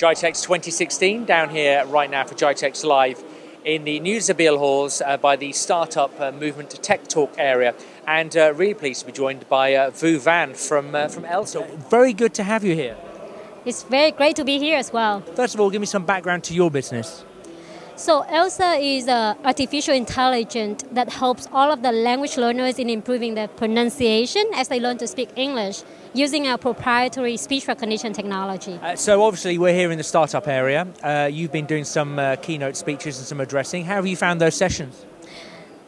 GITEX 2016 down here right now for GITEX Live in the New Zabeel halls uh, by the Startup uh, Movement Tech Talk area. And uh, really pleased to be joined by uh, Vu Van from, uh, from ELSA. Very good to have you here. It's very great to be here as well. First of all, give me some background to your business. So ELSA is an artificial intelligence that helps all of the language learners in improving their pronunciation as they learn to speak English using our proprietary speech recognition technology. Uh, so obviously we're here in the startup area. Uh, you've been doing some uh, keynote speeches and some addressing. How have you found those sessions?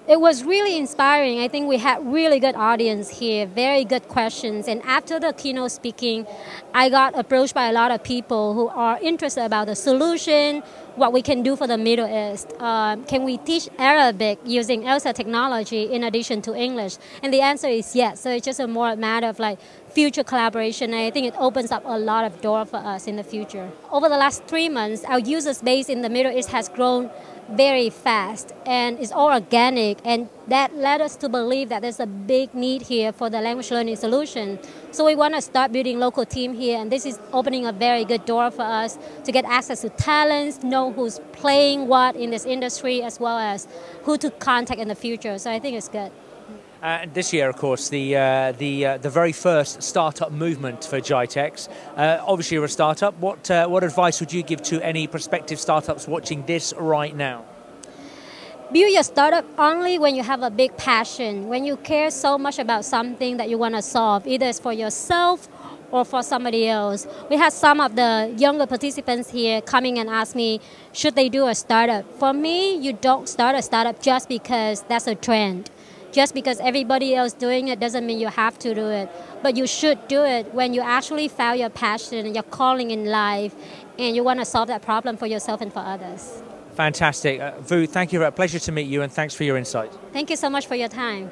It was really inspiring. I think we had really good audience here, very good questions. And after the keynote speaking, I got approached by a lot of people who are interested about the solution, what we can do for the Middle East. Uh, can we teach Arabic using ELSA technology in addition to English? And the answer is yes. So it's just a more matter of like future collaboration. And I think it opens up a lot of door for us in the future. Over the last three months, our user base in the Middle East has grown very fast and it's all organic and that led us to believe that there's a big need here for the language learning solution so we want to start building local team here and this is opening a very good door for us to get access to talents know who's playing what in this industry as well as who to contact in the future so i think it's good uh, this year, of course, the uh, the uh, the very first startup movement for GITEX. Uh, obviously, you're a startup. What uh, what advice would you give to any prospective startups watching this right now? Build your startup only when you have a big passion, when you care so much about something that you want to solve, either it's for yourself or for somebody else. We had some of the younger participants here coming and ask me, should they do a startup? For me, you don't start a startup just because that's a trend just because everybody else doing it doesn't mean you have to do it. But you should do it when you actually found your passion and your calling in life and you want to solve that problem for yourself and for others. Fantastic. Uh, Vu, thank you. A pleasure to meet you and thanks for your insight. Thank you so much for your time.